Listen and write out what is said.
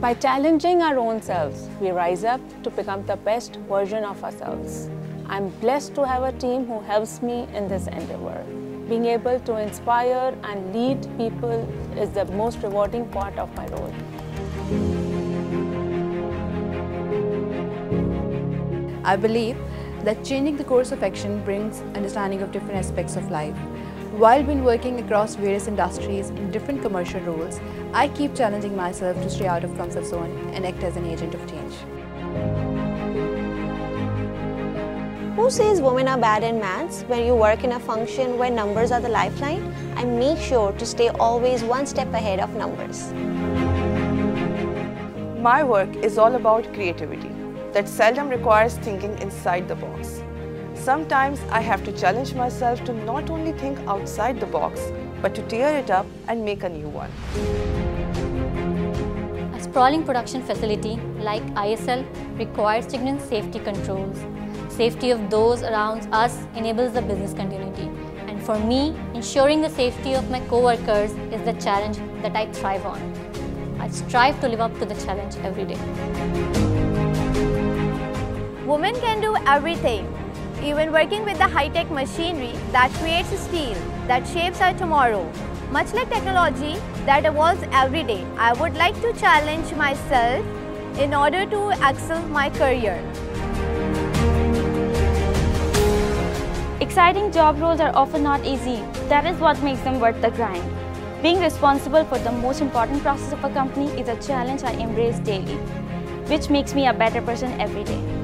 By challenging our own selves, we rise up to become the best version of ourselves. I'm blessed to have a team who helps me in this endeavor. Being able to inspire and lead people is the most rewarding part of my role. I believe that changing the course of action brings understanding of different aspects of life. While been working across various industries in different commercial roles, I keep challenging myself to stay out of comfort zone and act as an agent of change. Who says women are bad in maths? When you work in a function where numbers are the lifeline, I make sure to stay always one step ahead of numbers. My work is all about creativity that seldom requires thinking inside the box. Sometimes I have to challenge myself to not only think outside the box, but to tear it up and make a new one. A sprawling production facility like ISL requires stringent safety controls. Safety of those around us enables the business continuity. And for me, ensuring the safety of my co-workers is the challenge that I thrive on. I strive to live up to the challenge every day. Women can do everything even working with the high-tech machinery that creates steel that shapes our tomorrow. Much like technology that evolves every day, I would like to challenge myself in order to excel my career. Exciting job roles are often not easy. That is what makes them worth the grind. Being responsible for the most important process of a company is a challenge I embrace daily, which makes me a better person every day.